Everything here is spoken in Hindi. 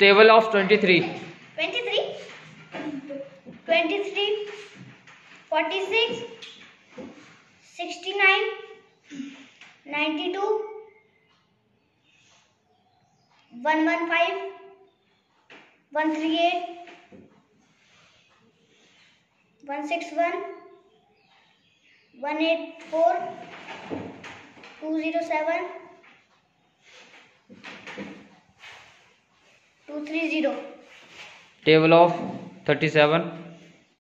table of 23 23 23 46 69 92 115 138 161 184 207 two three zero table of thirty seven